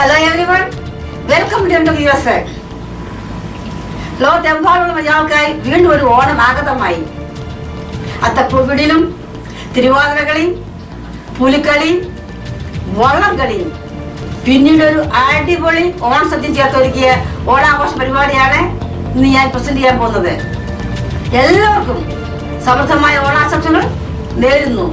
Hello everyone welcome to U S A ലോകത്തെമ്പാടുള്ള മലയാൾക്കായി വീണ്ടും ഒരു ഓണം ആഗതമായി. അത്തപ്പൂവിടിലും തിരുവാതിരകളി പുലിക്കളി വള്ളംകളി. പിന്നീട് ഒരു അടിപൊളി ഓണസദ്യ ചേർത്തൊരുക്കിയ ഓണാഘോഷ പരിപാടിയാണ് ഇന്ന് ഞാൻ പ്രസന്റ് ചെയ്യാൻ പോകുന്നത്. എല്ലാവർക്കും സമൃദ്ധമായ ഓണാശംസകൾ നേരുന്നു.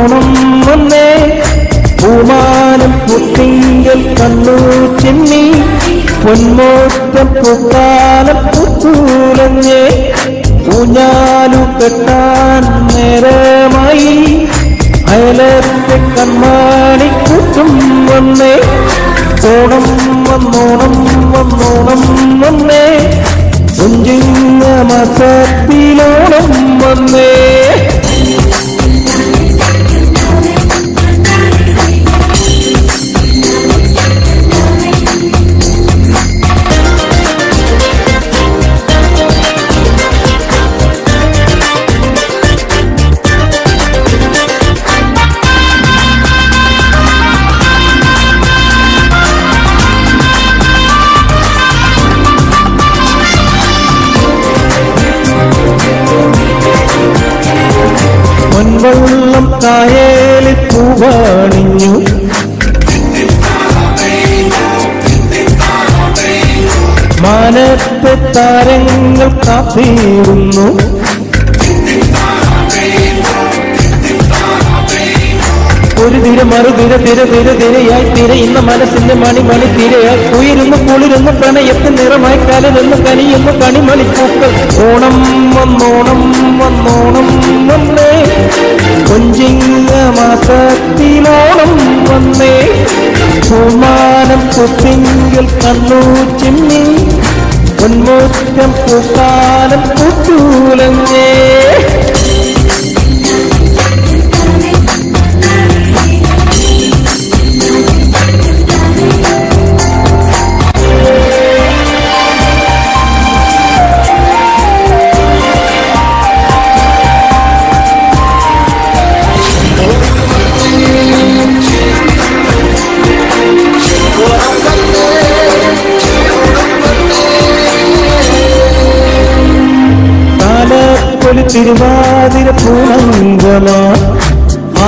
മാസത്തിലോണം വന്നേ. പൂമാനം പുത്തിങ്കൽ കണ്ണു ചിമ്മി പൊന്മോത്തം പൂക്കാലം ഊഞ്ഞാലു കെട്ടാൻ നേരമായി. അയലത്തെ കൺമാണി കൂട്ടും വന്നേ. ഓണം വന്നോണം വന്നോണം വന്നേ. കുഞ്ചിങ്ങ മസത്തിലോണം വന്നേ. മാനത്തെ താരങ്ങൾ കാത്തിരുന്നു. ഒരു തിര മറുതിര തിര തിര തിരയായി തിരയുന്ന മനസ്സിന്റെ മണിമണി മണി തിരയായി. ഉയരുന്നു കുളിരുന്നു പ്രണയത്തിൽ നിറമായി കലരുന്നു കനിയുന്നു കണിമണിപ്പൂക്കൾ ഓണം വന്നോണം വന്നോണം വന്നേ കൊഞ്ചിങ്ങ മാസത്തിലോണം വന്നേ. പൂമാനം കുത്തിങ്കിൽ കണ്ണൂ ചിമ്മി പൊന്മുറ്റം പൂക്കാലം പുത്തൂലങ്ങേ തിരുവാതിര പൂണങ്കമാ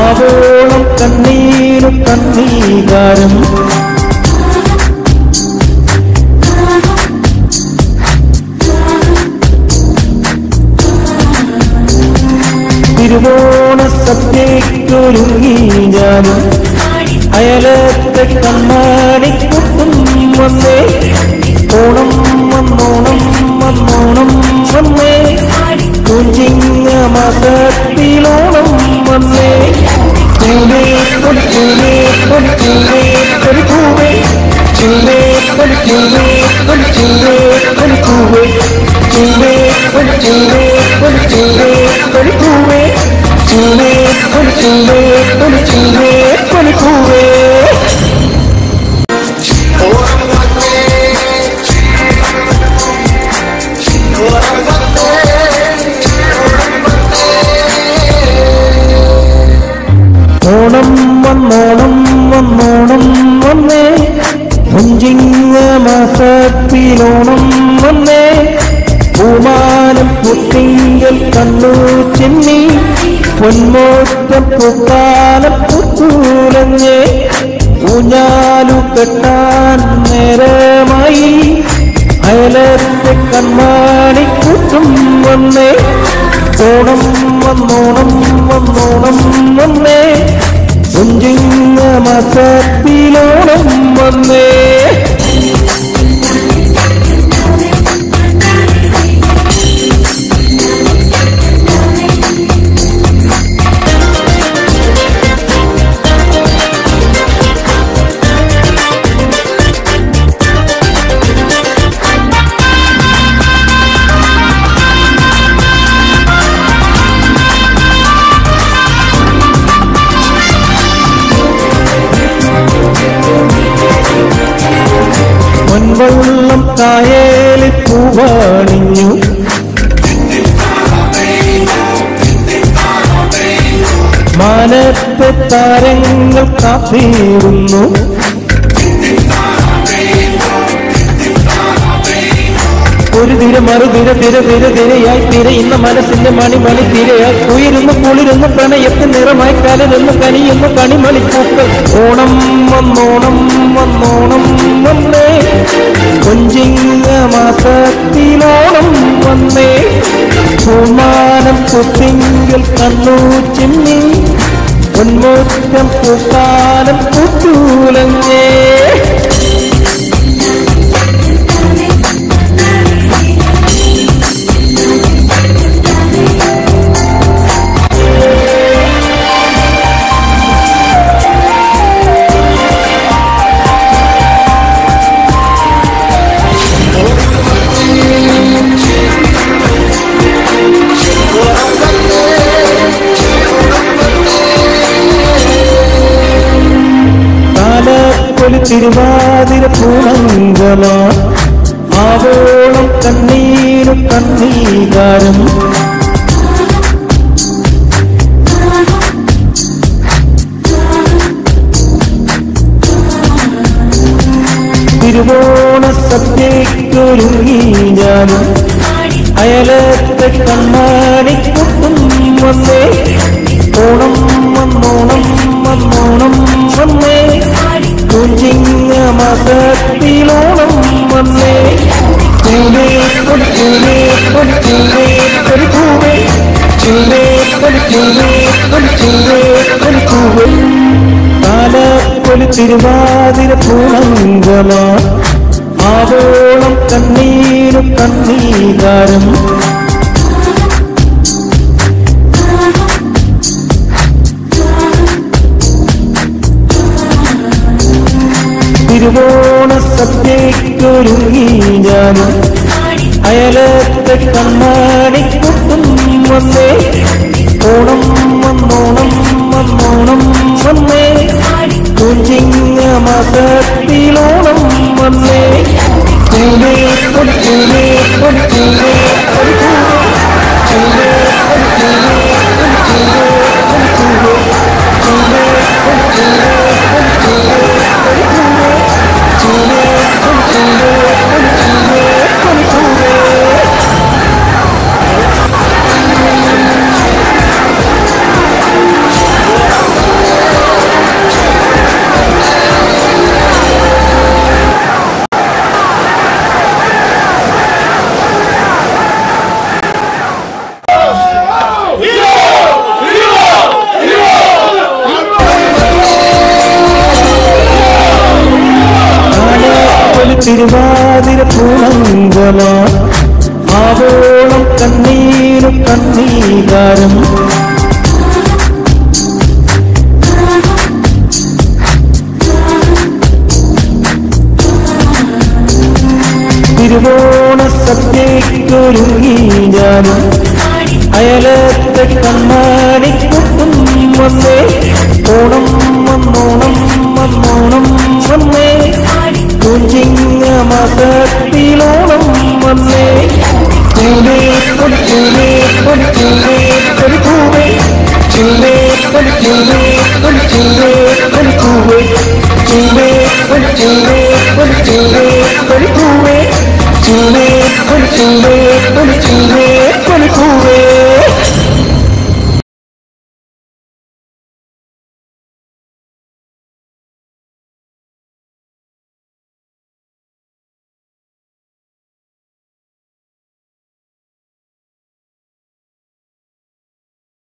ആവോളം കണ്ണീരും കണ്ണീകാരം. തിരുവോണ സദ്യക്കൊരുങ്ങി ഞാനും അയലത്തെ കണ്ണാടി കുത്തും വന്നേ ഓണം വന്നോണം വന്നോണം വന്നേ. കുഞ്ചിങ്ങ മാസത്തിലോണം വന്നേ പൂവേ കൊലിക്കൂവേ കൊലിക്കൂവേ കൊലിക്കൂവേ പൂവേ കൊലിക്കൂവേ കൊലിക്കൂവേ കൊലിക്കൂവേ പൂവേ കൊലിക്കൂവേ കൊലിക്കൂവേ കൊലിക്കൂവേ പൂവേ കൊലിക്കൂവേ മാസത്തിലോണം വന്നേ. പൂമാനം പുത്തിങ്കൽ കണ്ണു ചെന്നി പൊന്മോറ്റം പൂക്കാലം പുത്തൂലഞ്ഞേ ഊഞ്ഞാലു കെട്ടാൻ നേരമായി. അയലത്തെ കൺമാണി കൂട്ടും വന്നേ. ഓണം വന്നോണം വന്നോണം വന്നേ. കുഞ്ചിങ്ങ മാസത്തിലോണം വന്നേ. പൊൻവള്ളം കായേലിൽ പൂവാണിഞ്ഞു മാനത്തെ താരങ്ങൾ കാത്തിരുന്നു. ഒരു തിര മറുതിര തിര തിര തിരയായി തിരയുന്ന മനസ്സിന്റെ മണിമണി തിരയായി. ഉയരുന്നു കുളിരുന്നു പ്രണയത്തിൽ നിറമായി കലരുന്നു കനിയുന്നു കണിമണിപ്പൂക്കൾ ഓണം വന്നോണം വന്നോണം വന്നേ. കൊഞ്ചിങ്ങ മാസത്തിലോണം വന്നേ. പൂമാനം കുത്തിങ്കിൽ കണ്ണു ചിമ്മി പൊന്മുറ്റം പൂക്കാലം പുത്തൂലഞ്ഞേ. തിരുവാതിര പൂണങ്കമാ ആവോളം കണ്ണീരും കണ്ണീകാരം. തിരുവോണ സദ്യക്കൊരുങ്ങി ഞാനും. അയലത്തെ കണ്ണാടി കുട്ടും വന്നേ. ഓണം വന്നോണം വന്നോണം വന്നേ. കുഞ്ചിങ്ങ മതത്തിലോളം വന്നേ പൂവേ. കൊടുക്കൂവേ കൊടുക്കൂവേ കൊടുക്കൂവേ ചൂവേ കൊടുക്കൂവേ കൊടുക്കൂവേ കൊടുക്കൂവേ കാലപ്പൊലി തിരുവാതിര പൂണങ്കമാ ആവോളം കണ്ണീരും കണ്ണീകാരം ഞാനും അയലത്തെ കണ്ണാടിക്കുട്ടും വന്നേ. ഓണം വന്നോണം വന്നോണം വന്നേ. കുഞ്ഞിങ്ങ മാസത്തിലോണം വന്നേ. കുഞ്ഞേ കുഞ്ഞേ കൊടുക്കൂവേ തിരുവാതിര പൂണങ്കമാ ആവോളം കണ്ണീരും കണ്ണീകാരം. തിരുവോണ സദ്യക്കൊരുങ്ങി ഞാനും. അയലത്തെ കണ്ണാടിക്കൊട്ടും കുട്ടും വന്നേ ഓണം വന്നോണം വന്നോണം വന്നേ ഉറക്കത്തിലോളം വന്നേ. ചില്ലേ കൊടിച്ചില്ലേ കൊടിച്ചില്ലേ കൊടിക്കൂവേ ചില്ലേ കൊടിച്ചില്ലേ കൊടിച്ചില്ലേ കൊടിക്കൂവേ ചില്ലേ കൊടിച്ചില്ലേ കൊടിച്ചില്ലേ കൊടിക്കൂവേ